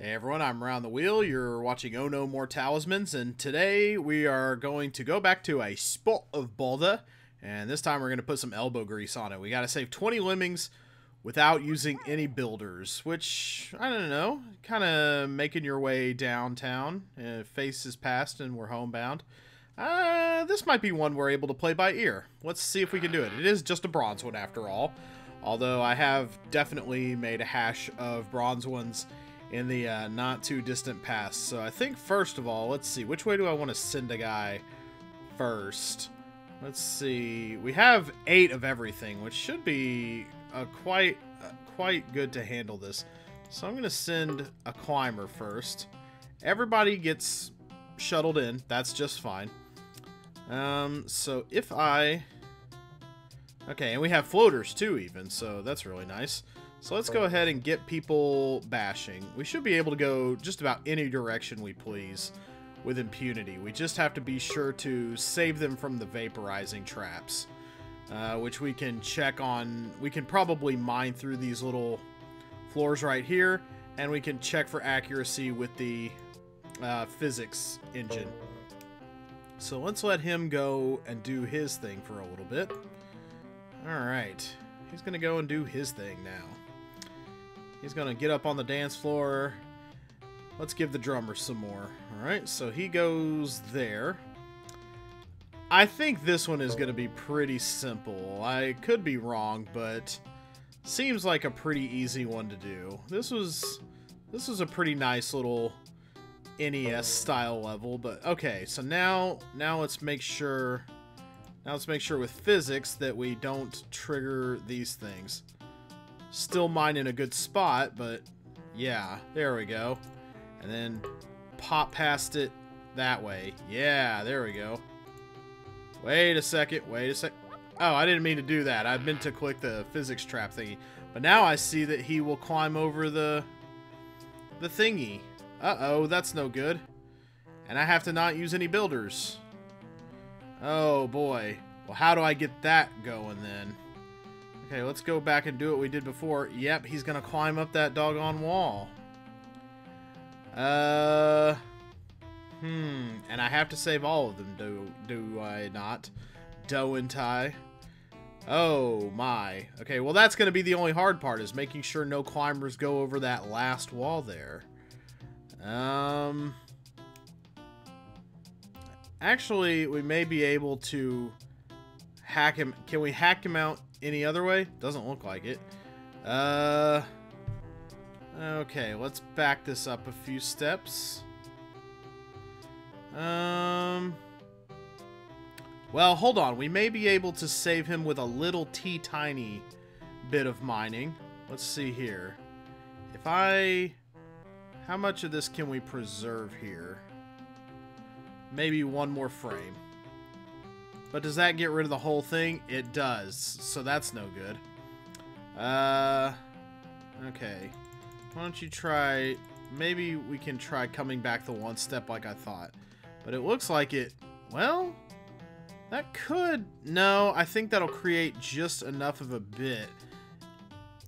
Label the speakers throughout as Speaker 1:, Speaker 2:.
Speaker 1: Hey everyone, I'm Round the Wheel. You're watching Oh No More Talismans, and today we are going to go back to a spot of bother, and this time we're going to put some elbow grease on it. We got to save 20 lemmings without using any builders, which, I don't know, kind of making your way downtown. Uh, face is past and we're homebound. Uh, this might be one we're able to play by ear. Let's see if we can do it. It is just a bronze one after all, although I have definitely made a hash of bronze ones in the uh, not too distant past. So I think first of all, let's see, which way do I want to send a guy first? Let's see. We have eight of everything, which should be quite uh, quite good to handle this. So I'm gonna send a climber first. Everybody gets shuttled in. That's just fine. Um, so if I okay, and we have floaters too, even so that's really nice. So let's go ahead and get people bashing. We should be able to go just about any direction we please with impunity. We just have to be sure to save them from the vaporizing traps, uh, which we can check on. We can probably mine through these little floors right here, and we can check for accuracy with the uh, physics engine. So let's let him go and do his thing for a little bit. Alright, he's going to go and do his thing now. He's to get up on the dance floor. Let's give the drummer some more. Alright, so he goes there. I think this one is going to be pretty simple. I could be wrong, but seems like a pretty easy one to do. This was this was a pretty nice little NES style level, but okay, so now now let's make sure now let's make sure with physics that we don't trigger these things. Still mine in a good spot, but yeah, there we go. And then pop past it that way. Yeah, there we go. Wait a second, wait a sec. Oh, I didn't mean to do that. I meant to click the physics trap thingy. But now I see that he will climb over the the thingy. Uh-oh, that's no good. And I have to not use any builders. Oh, boy. Well, how do I get that going, then? Okay, let's go back and do what we did before. Yep, he's gonna climb up that doggone wall. Uh... Hmm, and I have to save all of them, do, do I not? Do and tie. Oh, my. Okay, well, that's gonna be the only hard part, is making sure no climbers go over that last wall there. Um... Actually, we may be able to hack him. Can we hack him out any other way? Doesn't look like it. Uh... Okay, let's back this up a few steps. Um... Well, hold on. We may be able to save him with a little t-tiny bit of mining. Let's see here. If I... How much of this can we preserve here? Maybe one more frame. But does that get rid of the whole thing? It does. So that's no good. Uh, okay. Why don't you try... Maybe we can try coming back the one step like I thought. But it looks like it... Well... That could... No, I think that'll create just enough of a bit.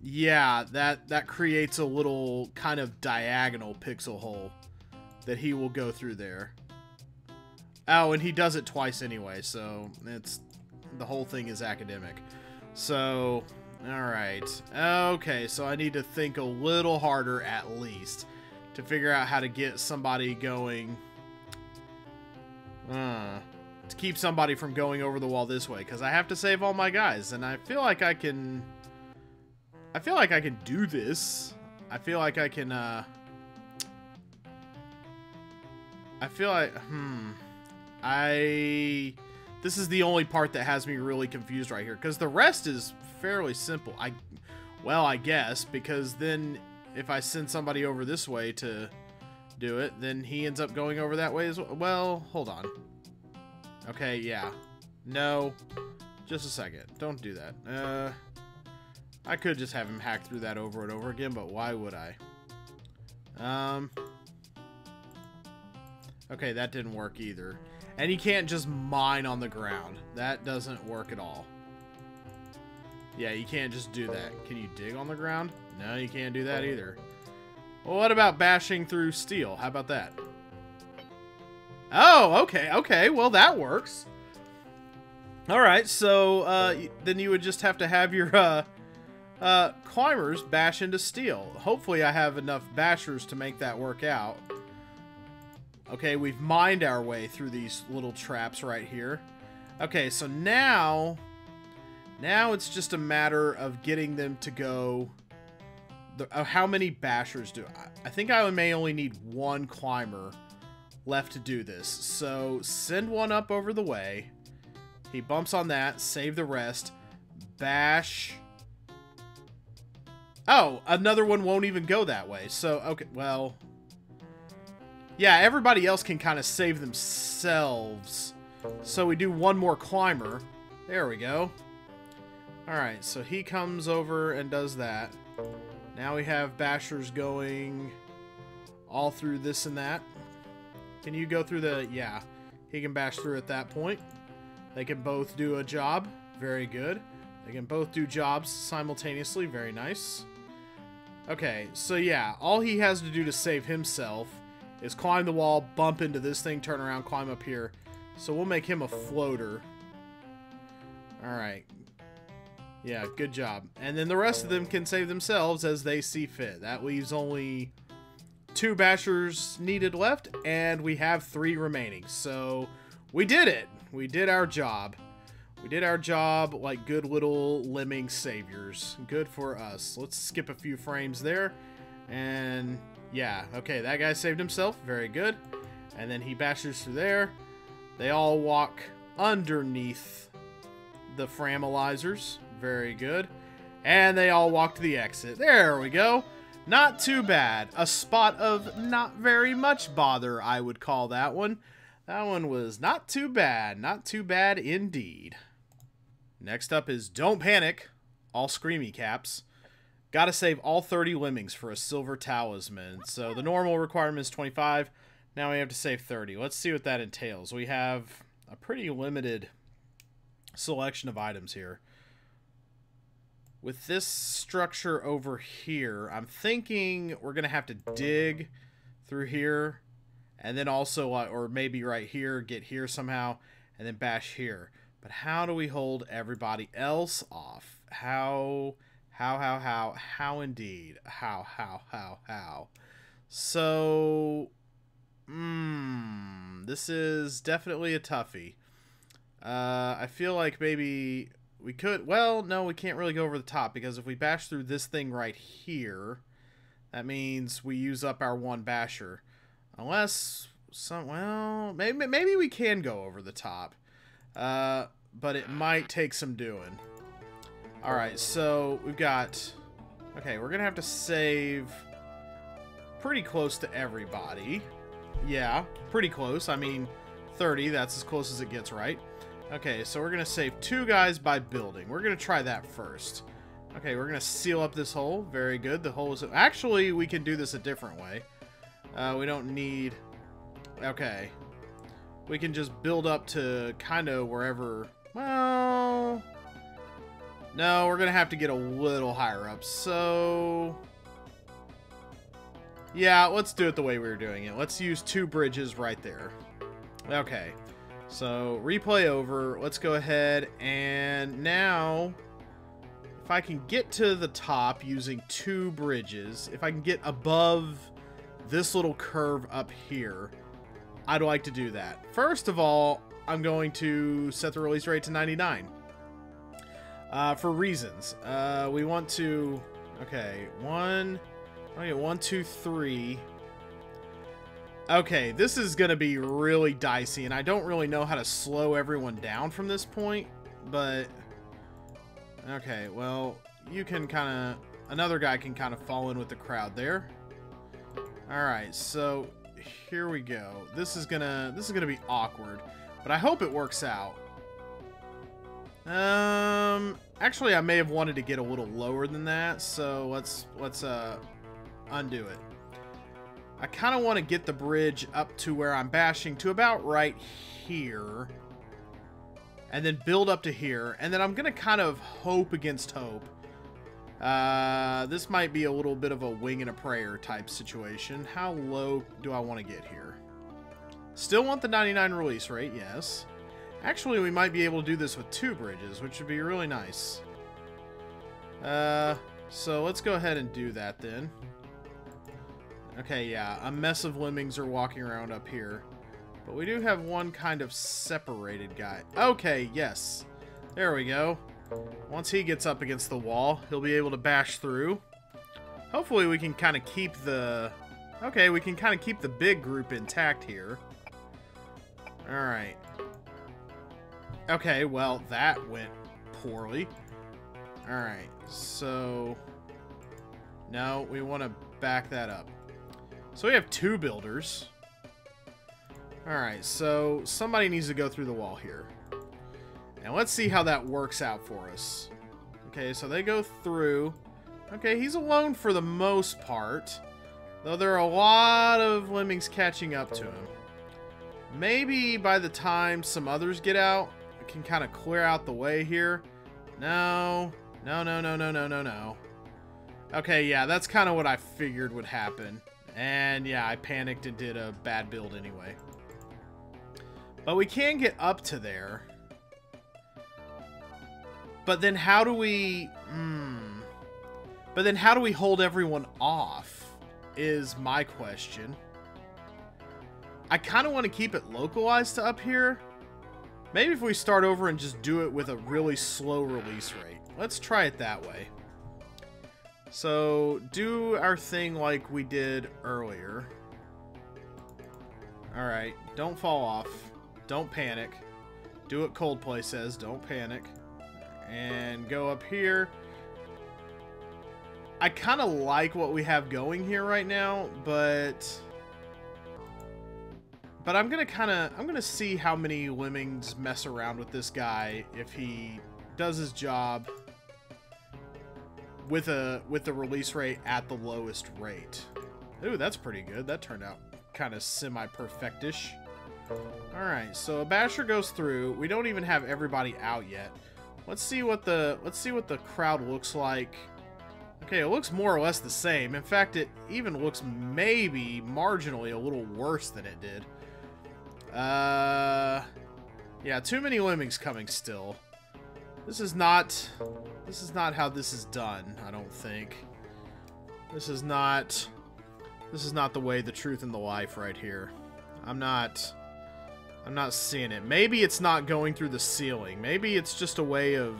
Speaker 1: Yeah, that, that creates a little kind of diagonal pixel hole that he will go through there. Oh, and he does it twice anyway, so it's the whole thing is academic. So, all right. Okay, so I need to think a little harder at least to figure out how to get somebody going uh, to keep somebody from going over the wall this way because I have to save all my guys and I feel like I can I feel like I can do this. I feel like I can uh I feel like hmm I... This is the only part that has me really confused right here. Because the rest is fairly simple. I... Well, I guess. Because then if I send somebody over this way to do it, then he ends up going over that way as well. Well, hold on. Okay, yeah. No. Just a second. Don't do that. Uh... I could just have him hack through that over and over again, but why would I? Um... Okay, that didn't work either. And you can't just mine on the ground. That doesn't work at all. Yeah, you can't just do that. Can you dig on the ground? No, you can't do that either. Well, what about bashing through steel? How about that? Oh, okay, okay. Well, that works. All right, so uh, then you would just have to have your uh, uh, climbers bash into steel. Hopefully I have enough bashers to make that work out. Okay, we've mined our way through these little traps right here. Okay, so now... Now it's just a matter of getting them to go... The, uh, how many bashers do I... I think I may only need one climber left to do this. So send one up over the way. He bumps on that, save the rest. Bash Oh, another one won't even go that way. So, okay, well... Yeah, everybody else can kind of save themselves. So we do one more climber. There we go. Alright, so he comes over and does that. Now we have bashers going all through this and that. Can you go through the... Yeah, he can bash through at that point. They can both do a job. Very good. They can both do jobs simultaneously. Very nice. Okay, so yeah, all he has to do to save himself is climb the wall, bump into this thing, turn around, climb up here. So we'll make him a floater. Alright. Yeah, good job. And then the rest of them can save themselves as they see fit. That leaves only two bashers needed left, and we have three remaining. So we did it. We did our job. We did our job like good little lemming saviors. Good for us. Let's skip a few frames there. And yeah, okay, that guy saved himself. Very good. And then he bashes through there. They all walk underneath the framalizers. Very good. And they all walk to the exit. There we go. Not too bad. A spot of not very much bother, I would call that one. That one was not too bad. Not too bad indeed. Next up is Don't Panic, all Screamy caps. Gotta save all 30 lemmings for a silver talisman. So the normal requirement is 25. Now we have to save 30. Let's see what that entails. We have a pretty limited selection of items here. With this structure over here, I'm thinking we're going to have to dig through here. And then also, uh, or maybe right here, get here somehow, and then bash here. But how do we hold everybody else off? How, how, how, how, how indeed? How, how, how, how? So, hmm, this is definitely a toughie. Uh, I feel like maybe we could, well, no, we can't really go over the top because if we bash through this thing right here, that means we use up our one basher. Unless, some, well, maybe, maybe we can go over the top. Uh, but it might take some doing. Alright, so we've got... Okay, we're going to have to save pretty close to everybody. Yeah, pretty close. I mean, 30, that's as close as it gets, right? Okay, so we're going to save two guys by building. We're going to try that first. Okay, we're going to seal up this hole. Very good. The hole is... Actually, we can do this a different way. Uh, we don't need... Okay we can just build up to kind of wherever... Well... No, we're going to have to get a little higher up. So... Yeah, let's do it the way we were doing it. Let's use two bridges right there. Okay. So, replay over. Let's go ahead and now... If I can get to the top using two bridges, if I can get above this little curve up here, I'd like to do that. First of all, I'm going to set the release rate to 99. Uh, for reasons. Uh, we want to... Okay, one... Okay, one, two, three. Okay, this is going to be really dicey, and I don't really know how to slow everyone down from this point, but... Okay, well, you can kind of... Another guy can kind of fall in with the crowd there. Alright, so here we go. This is gonna this is gonna be awkward, but I hope it works out. Um, actually, I may have wanted to get a little lower than that, so let's let's uh undo it. I kind of want to get the bridge up to where I'm bashing to about right here. And then build up to here. And then I'm going to kind of hope against hope Uh, this might be a little bit of a wing and a prayer type situation. How low do I want to get here? Still want the 99 release rate, yes. Actually, we might be able to do this with two bridges, which would be really nice. Uh, so let's go ahead and do that then. Okay, yeah, a mess of lemmings are walking around up here. But we do have one kind of separated guy. Okay, yes. There we go. Once he gets up against the wall, he'll be able to bash through. Hopefully we can kind of keep the... Okay, we can kind of keep the big group intact here. Alright. Okay, well, that went poorly. Alright, so... No, we want to back that up. So we have two builders. Alright, so somebody needs to go through the wall here. And let's see how that works out for us. Okay, so they go through. Okay, he's alone for the most part. Though there are a lot of lemmings catching up to him. Maybe by the time some others get out, can kind of clear out the way here. No. No, no, no, no, no, no, no. Okay, yeah, that's kind of what I figured would happen. And yeah, I panicked and did a bad build anyway. But we can get up to there. But then how do we... Hmm. But then how do we hold everyone off? Is my question. I kind of want to keep it localized to up here. Maybe if we start over and just do it with a really slow release rate. Let's try it that way. So, do our thing like we did earlier. Alright, don't fall off. Don't panic. Do what Coldplay says, don't panic and go up here. I kind of like what we have going here right now, but... But I'm to kind of... I'm to see how many lemmings mess around with this guy if he does his job with a with the release rate at the lowest rate. Ooh, that's pretty good. That turned out kind of semi-perfectish. Alright, so a basher goes through. We don't even have everybody out yet. Let's see what the let's see what the crowd looks like. Okay, it looks more or less the same. In fact, it even looks maybe marginally a little worse than it did. Uh, yeah, too many lemmings coming still. This is not this is not how this is done, I don't think. This is not this is not the way, the truth, and the life right here. I'm not I'm not seeing it. Maybe it's not going through the ceiling. Maybe it's just a way of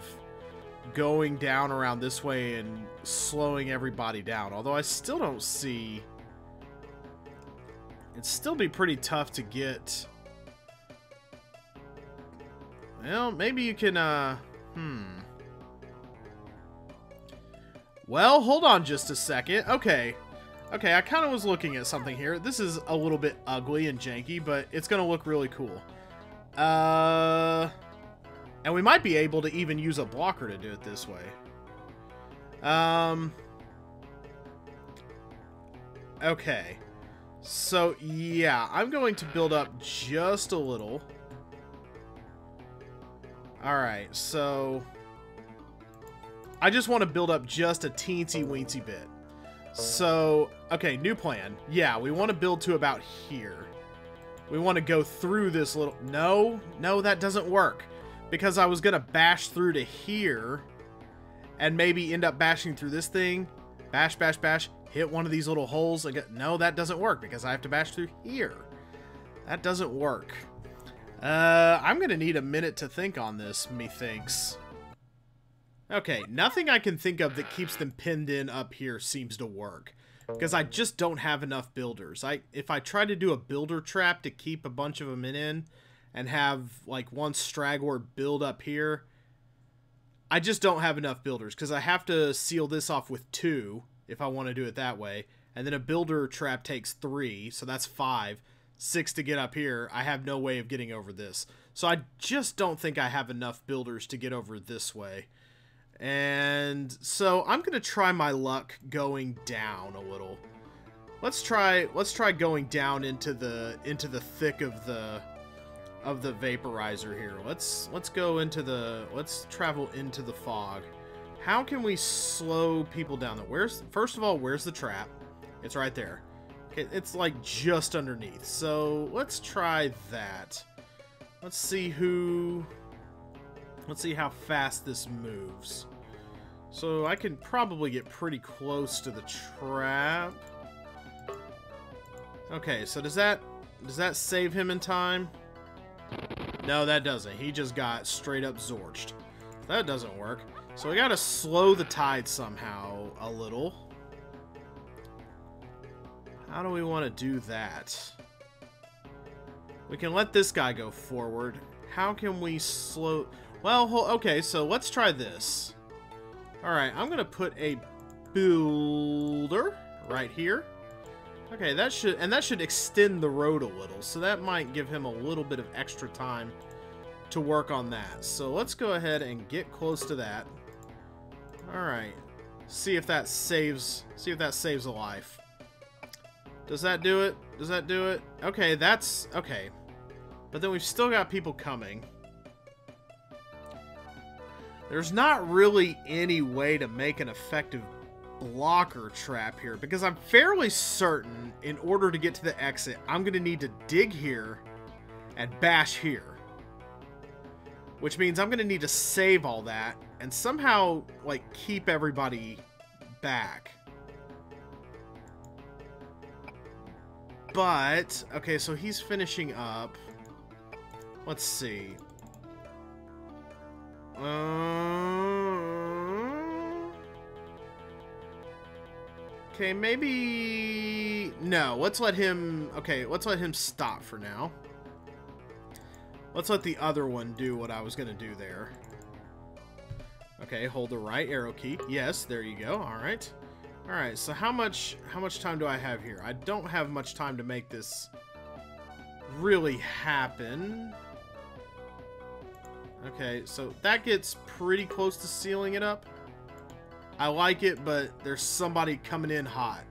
Speaker 1: going down around this way and slowing everybody down. Although I still don't see... It'd still be pretty tough to get... Well, maybe you can, uh... Hmm... Well, hold on just a second. Okay. Okay, I kind of was looking at something here. This is a little bit ugly and janky, but it's going to look really cool. Uh, and we might be able to even use a blocker to do it this way. Um, okay. So, yeah, I'm going to build up just a little. Alright, so... I just want to build up just a teensy-weensy bit. So, okay, new plan. Yeah, we want to build to about here. We want to go through this little... No, no, that doesn't work. Because I was going to bash through to here and maybe end up bashing through this thing. Bash, bash, bash. Hit one of these little holes. Get... No, that doesn't work because I have to bash through here. That doesn't work. Uh, I'm going to need a minute to think on this, methinks. Okay, nothing I can think of that keeps them pinned in up here seems to work. Because I just don't have enough builders. I If I try to do a builder trap to keep a bunch of them in and have like one straggler build up here, I just don't have enough builders. Because I have to seal this off with two if I want to do it that way. And then a builder trap takes three, so that's five. Six to get up here. I have no way of getting over this. So I just don't think I have enough builders to get over this way. And so I'm going to try my luck going down a little. Let's try let's try going down into the into the thick of the of the vaporizer here. Let's let's go into the let's travel into the fog. How can we slow people down? Where's First of all, where's the trap? It's right there. Okay, it's like just underneath. So let's try that. Let's see who... Let's see how fast this moves. So I can probably get pretty close to the trap. Okay, so does that does that save him in time? No, that doesn't. He just got straight up zorched. That doesn't work. So we gotta slow the tide somehow a little. How do we want to do that? We can let this guy go forward. How can we slow... Well, okay, so let's try this. Alright, I'm going to put a builder right here. Okay, that should... And that should extend the road a little. So that might give him a little bit of extra time to work on that. So let's go ahead and get close to that. Alright. See if that saves... See if that saves a life. Does that do it? Does that do it? Okay, that's... Okay. But then we've still got people coming. There's not really any way to make an effective blocker trap here because I'm fairly certain in order to get to the exit, I'm going to need to dig here and bash here. Which means I'm going to need to save all that and somehow, like, keep everybody back. But, okay, so he's finishing up. Let's see. Uh, okay, maybe... No, let's let him... Okay, let's let him stop for now. Let's let the other one do what I was going to do there. Okay, hold the right arrow key. Yes, there you go. All right. All right, so how much how much time do I have here? I don't have much time to make this really happen. Okay, so that gets pretty close to sealing it up. I like it, but there's somebody coming in hot.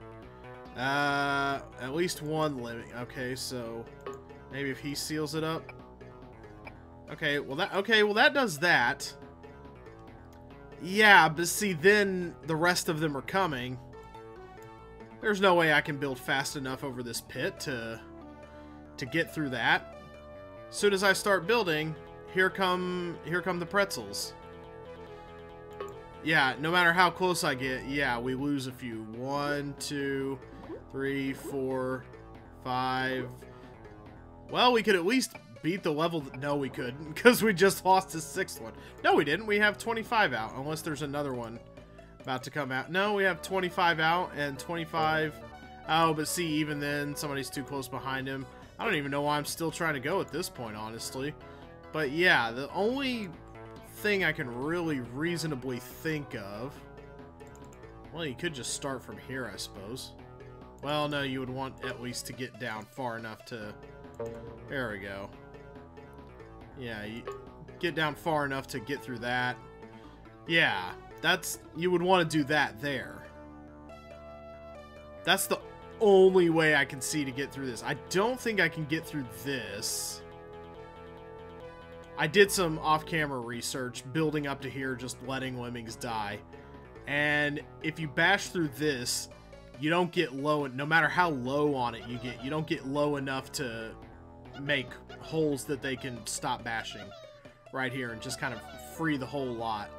Speaker 1: Uh, at least one living. Okay, so maybe if he seals it up. Okay, well that okay, well that does that. Yeah, but see, then the rest of them are coming. There's no way I can build fast enough over this pit to to get through that. As soon as I start building, here come here come the pretzels. Yeah, no matter how close I get, yeah, we lose a few. One, two, three, four, five. Well, we could at least beat the level. No, we couldn't, because we just lost the sixth one. No, we didn't. We have 25 out, unless there's another one about to come out. No, we have 25 out and 25... Oh, but see, even then, somebody's too close behind him. I don't even know why I'm still trying to go at this point, honestly. But yeah, the only thing I can really reasonably think of... Well, you could just start from here, I suppose. Well, no, you would want at least to get down far enough to... There we go. Yeah, get down far enough to get through that. Yeah, that's... You would want to do that there. That's the only way I can see to get through this. I don't think I can get through this. I did some off-camera research building up to here, just letting lemmings die. And if you bash through this, you don't get low, no matter how low on it you get, you don't get low enough to make holes that they can stop bashing right here and just kind of free the whole lot.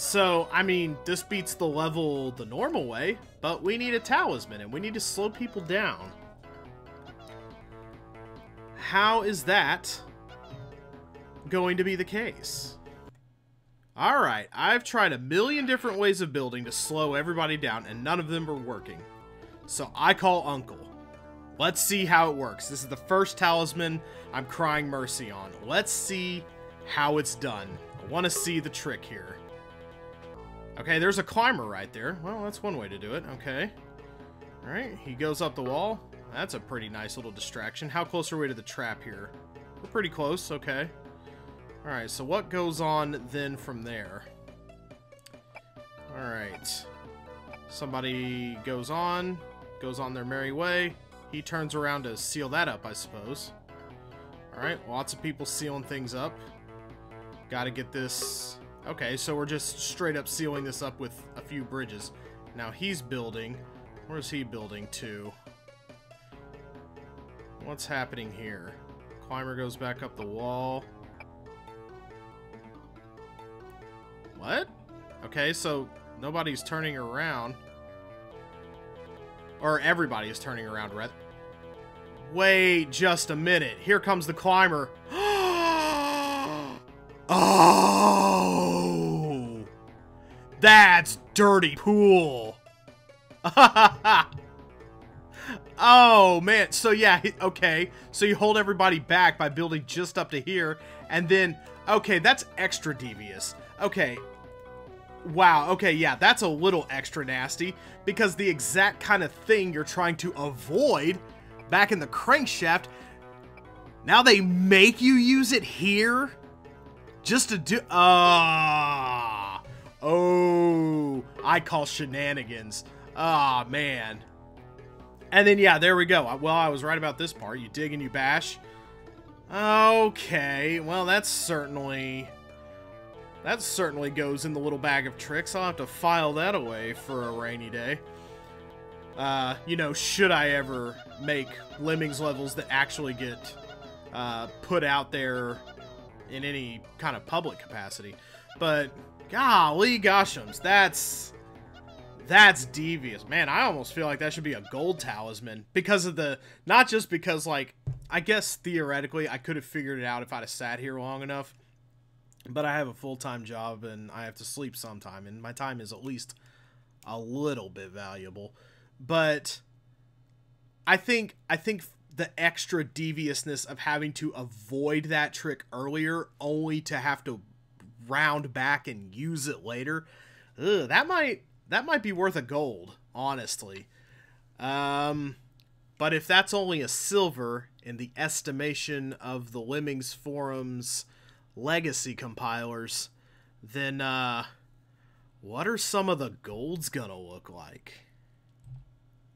Speaker 1: So, I mean, this beats the level the normal way, but we need a talisman and we need to slow people down. How is that going to be the case? Alright, I've tried a million different ways of building to slow everybody down and none of them are working. So I call Uncle. Let's see how it works. This is the first talisman I'm crying mercy on. Let's see how it's done. I want to see the trick here. Okay, there's a climber right there. Well, that's one way to do it. Okay. Alright, he goes up the wall. That's a pretty nice little distraction. How close are we to the trap here? We're pretty close, okay. Alright, so what goes on then from there? Alright. Somebody goes on, goes on their merry way. He turns around to seal that up, I suppose. Alright, lots of people sealing things up. Gotta get this Okay, so we're just straight up sealing this up with a few bridges. Now he's building. Where's he building to? What's happening here? Climber goes back up the wall. What? Okay, so nobody's turning around. Or everybody is turning around, Red. Wait just a minute. Here comes the climber. oh! dirty pool. oh, man. So, yeah, okay. So you hold everybody back by building just up to here. And then, okay, that's extra devious. Okay, Wow, okay, yeah, that's a little extra nasty, because the exact kind of thing you're trying to avoid back in the crankshaft, now they make you use it here? Just to do- Ah. Oh, I call shenanigans. Ah, man. And then, yeah, there we go. Well, I was right about this part. You dig and you bash. Okay, well, that's certainly that certainly goes in the little bag of tricks. I'll have to file that away for a rainy day. Uh, you know, should I ever make Lemmings levels that actually get uh, put out there in any kind of public capacity. But, golly goshums, that's... That's devious. Man, I almost feel like that should be a gold talisman. Because of the... Not just because, like... I guess, theoretically, I could have figured it out if I'd have sat here long enough but I have a full time job and I have to sleep sometime, and my time is at least a little bit valuable. But I think I think the extra deviousness of having to avoid that trick earlier, only to have to round back and use it later, ugh, that might that might be worth a gold, honestly. Um, but if that's only a silver in the estimation of the Lemmings forums legacy compilers, then uh, what are some of the golds gonna look like?